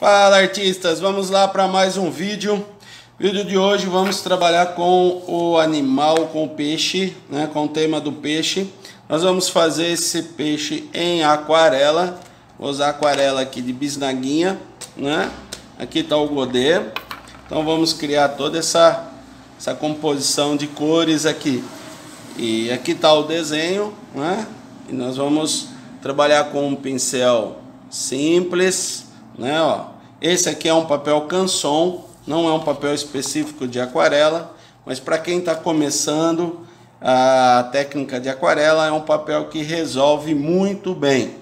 Fala artistas, vamos lá para mais um vídeo. Vídeo de hoje vamos trabalhar com o animal, com o peixe, né, com o tema do peixe. Nós vamos fazer esse peixe em aquarela. Vou usar aquarela aqui de bisnaguinha, né? Aqui está o godê. Então vamos criar toda essa, essa composição de cores aqui. E aqui está o desenho, né? E nós vamos trabalhar com um pincel simples, né? Ó, esse aqui é um papel canson, não é um papel específico de aquarela, mas para quem está começando a técnica de aquarela é um papel que resolve muito bem.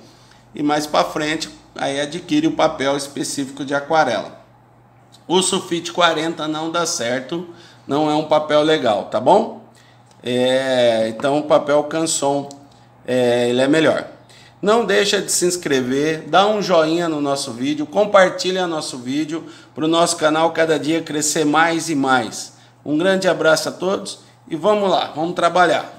E mais para frente aí adquire o papel específico de aquarela. O sulfite 40 não dá certo, não é um papel legal, tá bom? É, então o papel canson é, ele é melhor. Não deixa de se inscrever, dá um joinha no nosso vídeo, compartilha nosso vídeo para o nosso canal cada dia crescer mais e mais. Um grande abraço a todos e vamos lá, vamos trabalhar.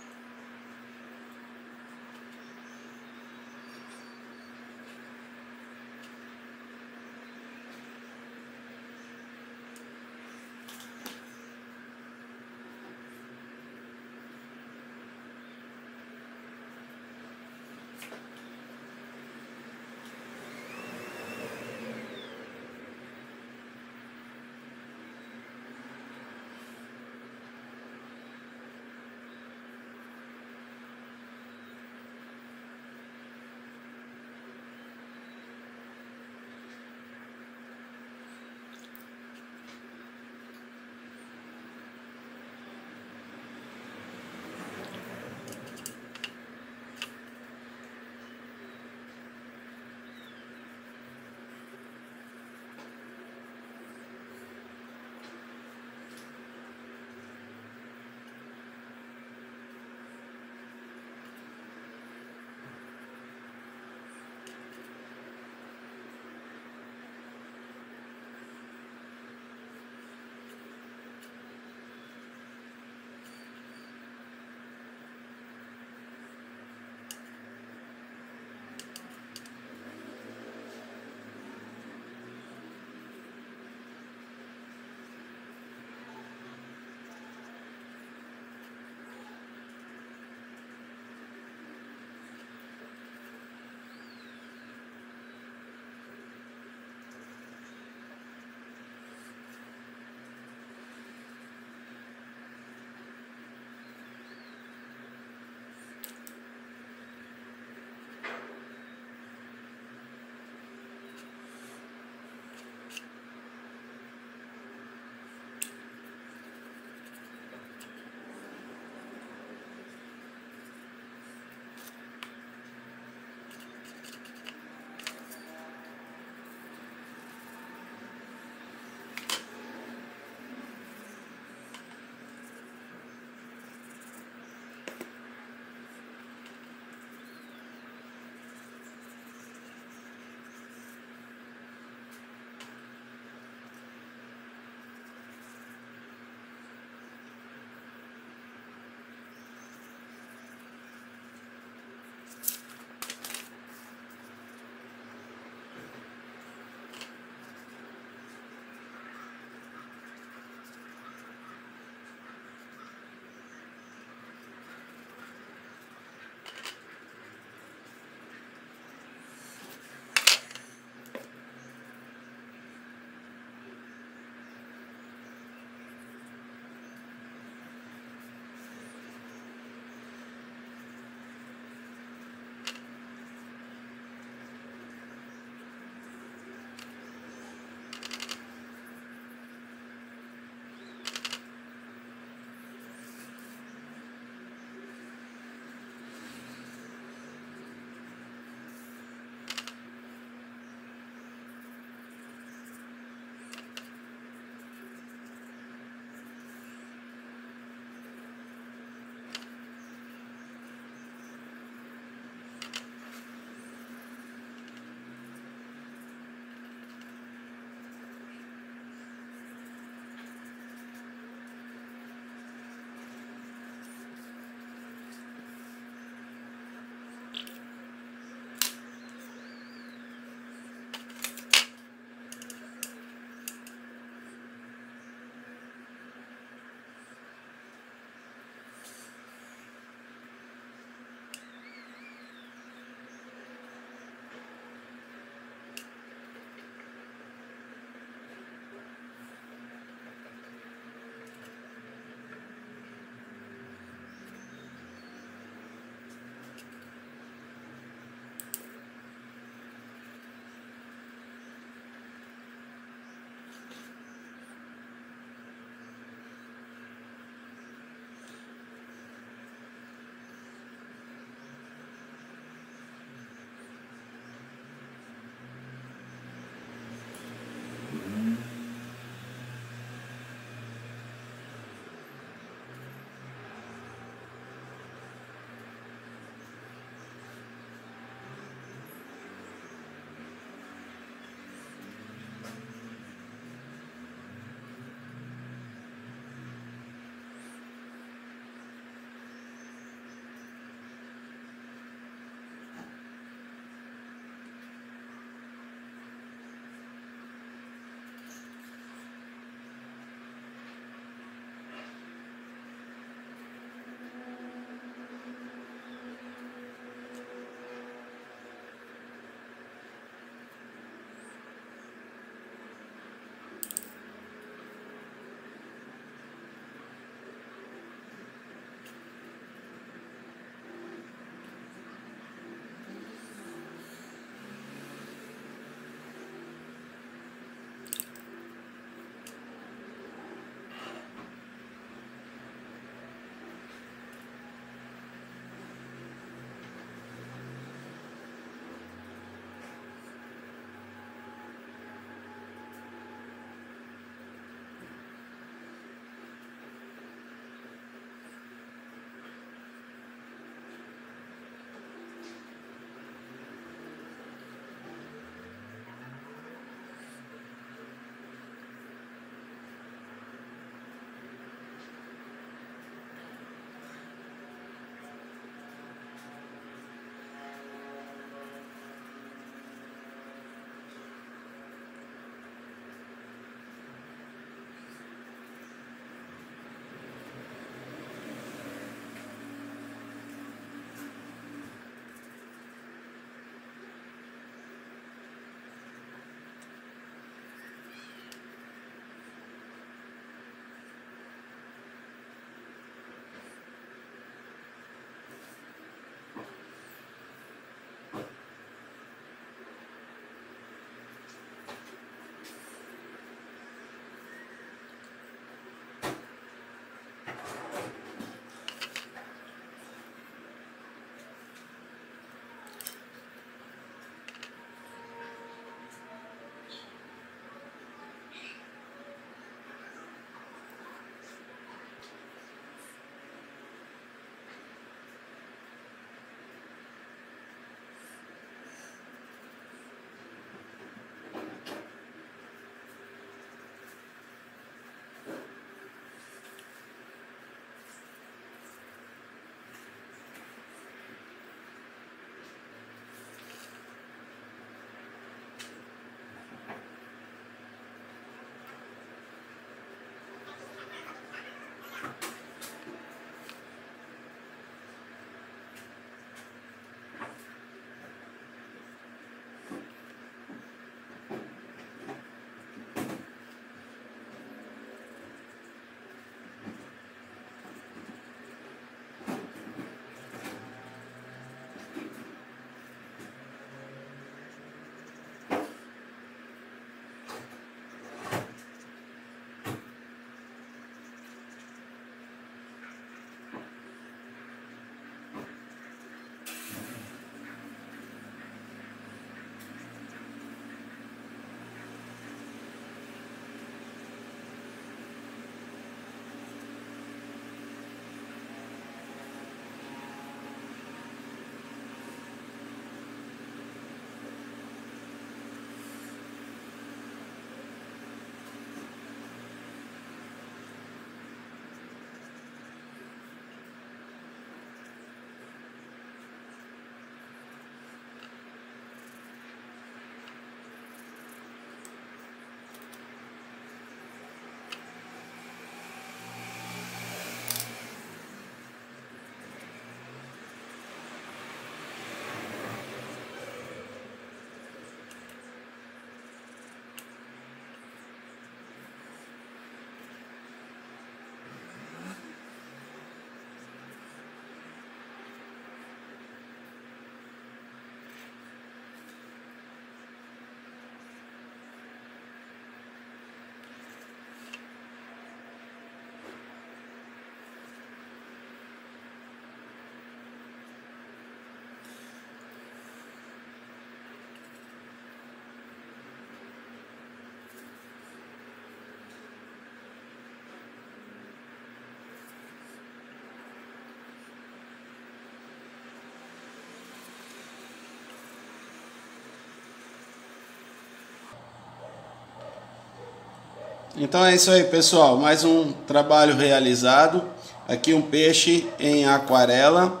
Então é isso aí, pessoal. Mais um trabalho realizado. Aqui um peixe em aquarela,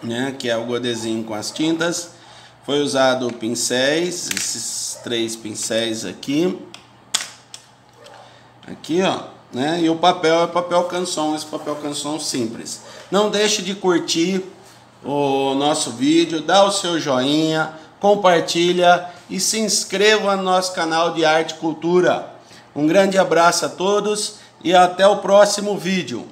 né? Que é o godezinho com as tintas. Foi usado pincéis, esses três pincéis aqui. Aqui, ó, né? E o papel é papel canson, esse papel canson simples. Não deixe de curtir o nosso vídeo, dá o seu joinha, compartilha e se inscreva no nosso canal de Arte e Cultura. Um grande abraço a todos e até o próximo vídeo.